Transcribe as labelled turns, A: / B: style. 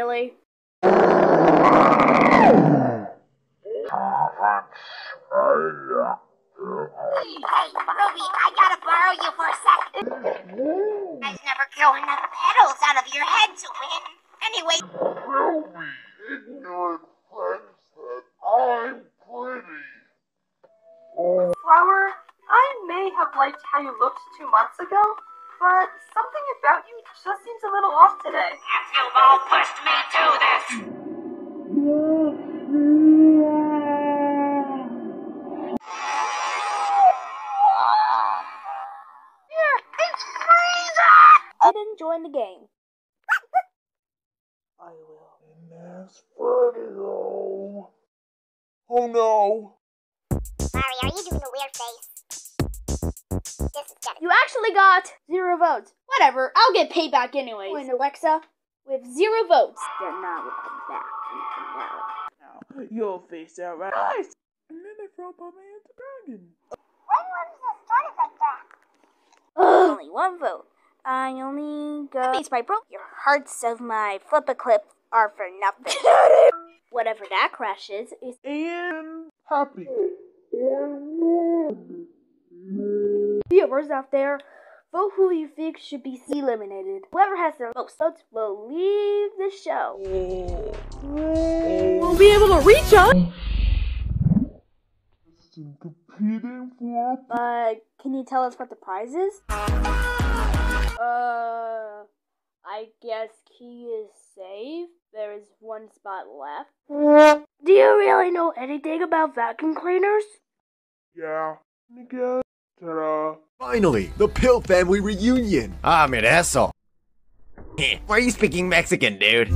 A: really?
B: Hey, Ruby, I gotta borrow you for a sec. Guys never grow enough petals out of your head to win. Anyway,
C: Tell me, ignorant friends, that I'm pretty.
D: Flower, I may have liked how you looked two months ago, but something about you just seems a little off today.
B: you've all pushed me freezing!
A: Didn't join the game.
D: I will.
C: And that's vertigo. Oh no.
B: Larry, are you doing a weird face? This is getting
A: You actually got zero votes. Whatever, I'll get payback anyway. And Alexa, with zero votes. They're not welcome back.
D: Now, you'll face out right. Nice! And then they throw Puppy into Dragon.
B: When was this started like that?
A: Only one vote. I only go. Hey, Sprite Bro, your hearts of my FlipaClip are for nothing. Whatever that crashes is.
C: And happy.
A: Viewers out there, vote who you think should be eliminated. Whoever has the most votes will leave the show.
D: We'll be able to reach us.
C: And competing for
A: But can you tell us what the prize is? Uh, I guess key is safe. There is one spot left. Do you really know anything about vacuum cleaners?
C: yeah. Miguel. Ta-da.
E: Finally, the Pill family reunion.
F: Ah, mira eso. Why are you speaking Mexican, dude?